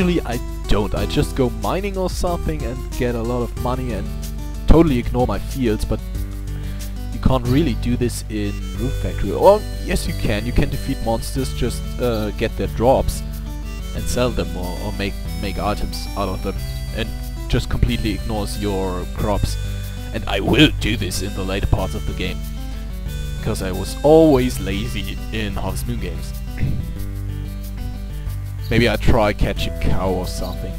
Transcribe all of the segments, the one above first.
Usually I don't. I just go mining or something and get a lot of money and totally ignore my fields, but you can't really do this in Rune Factory. Or, yes you can. You can defeat monsters, just uh, get their drops and sell them or, or make, make items out of them and just completely ignores your crops. And I will do this in the later parts of the game. Because I was always lazy in Harvest Moon games. Maybe I try catch a cow or something.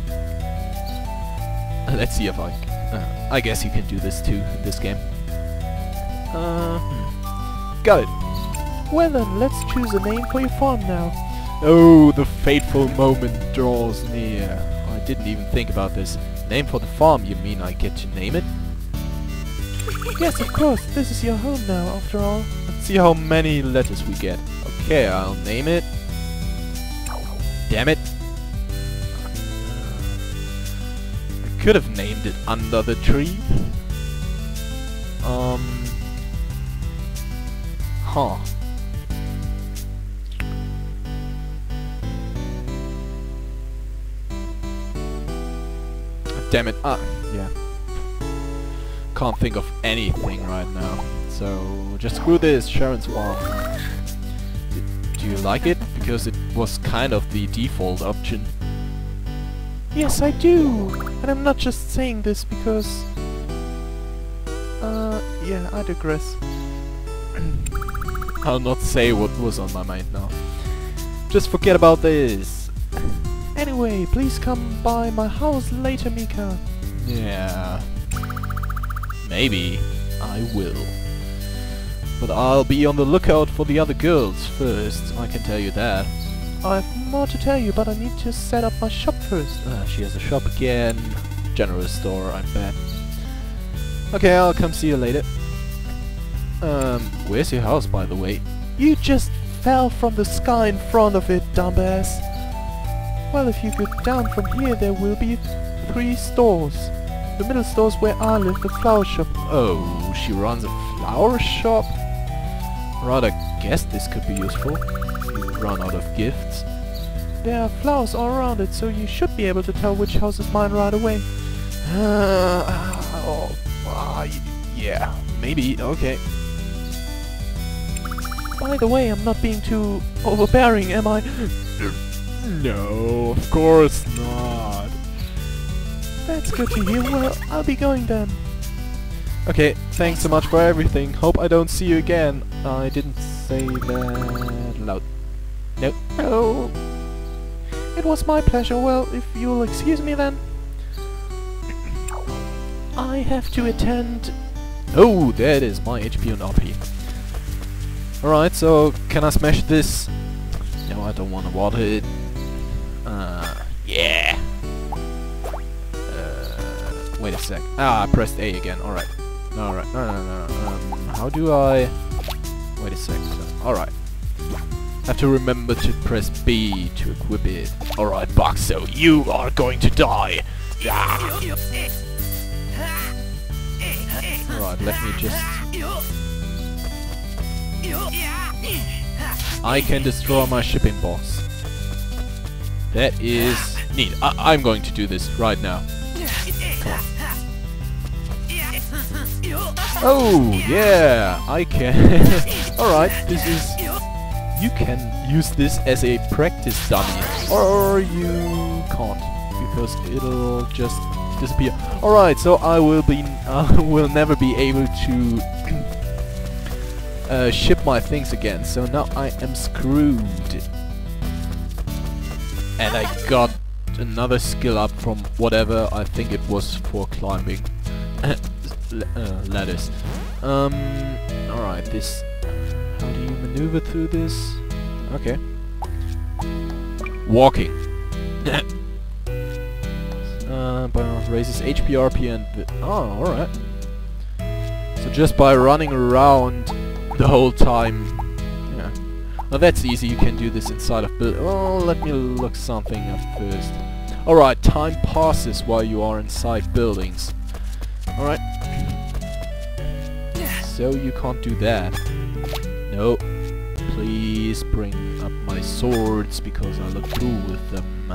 Let's see if I... Uh, I guess you can do this too in this game. Uh, hmm. Got it. Well then, let's choose a name for your farm now. Oh, the fateful moment draws near. I didn't even think about this. Name for the farm, you mean I get to name it? Yes, of course. This is your home now, after all. Let's see how many letters we get. Okay, I'll name it. Damn it. I could have named it Under the Tree. Um... Huh. Damn it. Ah, yeah. Can't think of anything right now. So, just screw this, Sharon's farm. Do you like it? Because it was kind of the default option. Yes, I do! And I'm not just saying this because... Uh, yeah, I digress. I'll not say what was on my mind now. Just forget about this. Anyway, please come by my house later, Micah. Yeah. Maybe I will. But I'll be on the lookout for the other girls first, I can tell you that. I have more to tell you, but I need to set up my shop first. Uh, she has a shop again. General store, I bet. Okay, I'll come see you later. Um, where's your house, by the way? You just fell from the sky in front of it, dumbass. Well, if you go down from here, there will be three stores. The middle store's where I live, the flower shop. Oh, she runs a flower shop? Rather guess this could be useful. You run out of gifts. There are flowers all around it, so you should be able to tell which house is mine right away. Uh, oh, uh, yeah, maybe, okay. By the way, I'm not being too overbearing, am I? No, of course not. That's good to hear. Well, I'll be going then. Okay, thanks so much for everything. Hope I don't see you again. I didn't say that loud. No. Oh. It was my pleasure. Well, if you'll excuse me then. I have to attend... Oh, there it is, my HP and RP. Alright, so can I smash this? No, I don't want to water it. Uh, yeah. Uh, wait a sec. Ah, I pressed A again. Alright. Alright. No, no, no, no. Um, how do I... Wait a sec. Alright. Have to remember to press B to equip it. Alright, Boxo, you are going to die! Alright, let me just... I can destroy my shipping box. That is neat. I am going to do this right now. Oh, yeah, I can. Alright, this is... You can use this as a practice dummy. Or you can't, because it'll just disappear. Alright, so I will be... I will never be able to uh, ship my things again. So now I am screwed. And I got another skill up from whatever I think it was for climbing uh, ladders. Um, alright, this... How do you maneuver through this? Okay. Walking. uh, but raises HP, RP and... Oh, alright. So just by running around the whole time. Yeah. Now that's easy, you can do this inside of build- Oh, let me look something up first. Alright, time passes while you are inside buildings. Alright. So you can't do that. No. Please bring up my swords because I look cool with them.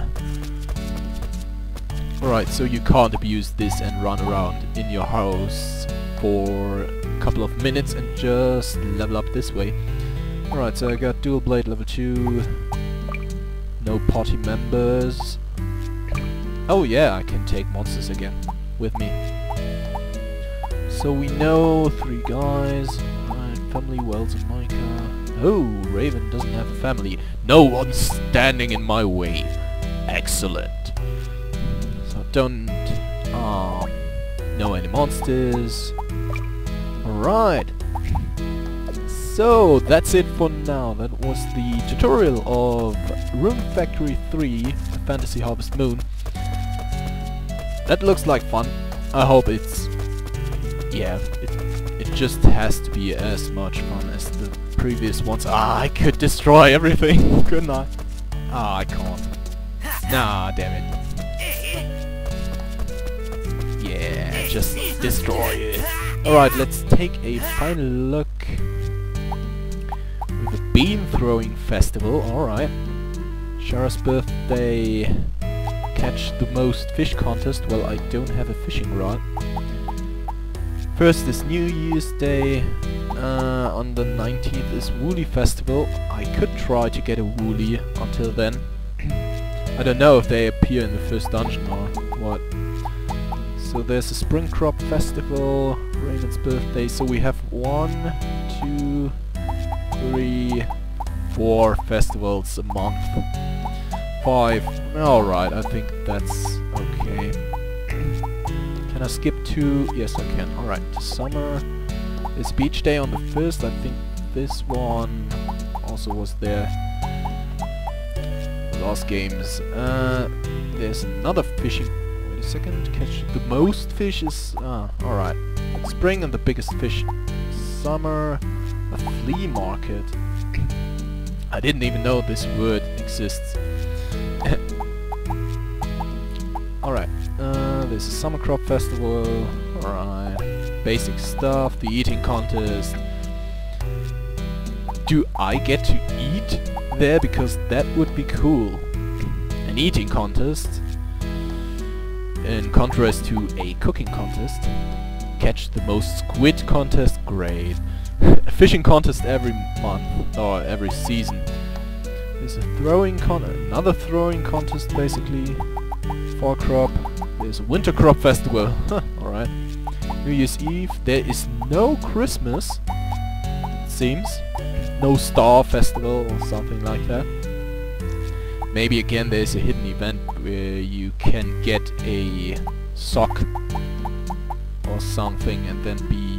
Alright, so you can't abuse this and run around in your house for a couple of minutes and just level up this way. Alright, so I got dual blade level 2, no party members. Oh yeah, I can take monsters again with me. So we know three guys, right, family, Wells and Micah. Oh, Raven doesn't have a family. No one's standing in my way. Excellent. So don't um know any monsters. Alright. So that's it for now. That was the tutorial of Rune Factory 3 Fantasy Harvest Moon. That looks like fun. I hope it's yeah, it it just has to be as much fun as the previous ones. Ah, I could destroy everything, couldn't I? Ah, I can't. Nah, damn it. Yeah, just destroy it. Alright, let's take a final look. The beam throwing festival, alright. Shara's birthday. Catch the most fish contest. Well, I don't have a fishing rod. First is New Year's Day. Uh, on the 19th is Woolly Festival. I could try to get a Woolly until then. I don't know if they appear in the first dungeon or what. So there's a Spring Crop Festival, Raven's birthday, so we have one, two, three, four festivals a month. Five. Alright, I think that's. Can I skip two? Yes, I can. Alright, summer. There's beach day on the first. I think this one also was there. Last games. Uh, there's another fishing. Wait a second. Catch the most fish is. Ah, alright. Spring and the biggest fish. Summer. A flea market. I didn't even know this word exists. Alright, there's a summer crop festival, alright, basic stuff, the eating contest. Do I get to eat there? Because that would be cool. An eating contest, in contrast to a cooking contest. Catch the most squid contest, great. a fishing contest every month, or every season. There's a throwing con- another throwing contest basically. Fall crop. A winter crop festival. Alright. New Year's Eve. There is no Christmas. Seems. No star festival or something like that. Maybe again there's a hidden event where you can get a sock or something and then be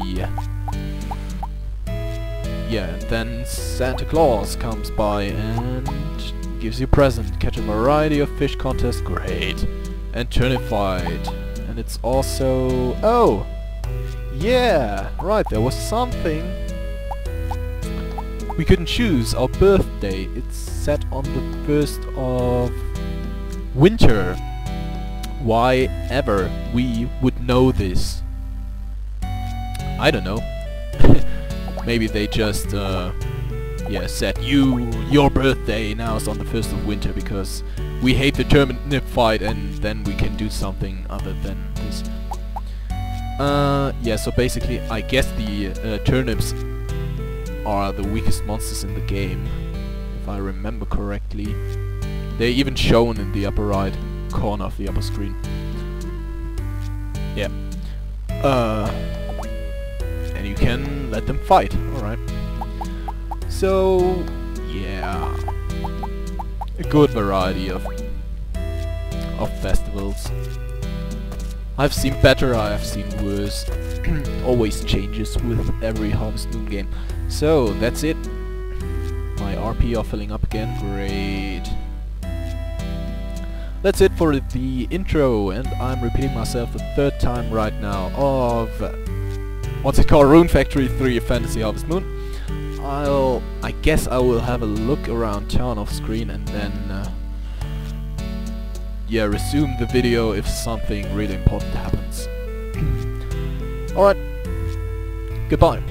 yeah, and then Santa Claus comes by and gives you a present. Catch a variety of fish contests, great. And Turnip Fight. And it's also... Oh! Yeah! Right, there was something. We couldn't choose our birthday. It's set on the first of winter. Why ever we would know this? I don't know. Maybe they just, uh, yeah, said you, your birthday now is on the 1st of winter because we hate the turnip fight and then we can do something other than this. Uh, yeah, so basically I guess the uh, turnips are the weakest monsters in the game, if I remember correctly. They're even shown in the upper right corner of the upper screen. Yeah. Uh, and you can let them fight. Alright. So, yeah. A good variety of of festivals. I've seen better, I've seen worse. Always changes with every Harvest Moon game. So, that's it. My RP are filling up again. Great. That's it for the intro, and I'm repeating myself the third time right now of what's it called, Rune Factory 3 Fantasy Harvest Moon. I'll, I guess I will have a look around town off screen and then, uh, yeah, resume the video if something really important happens. Alright, goodbye.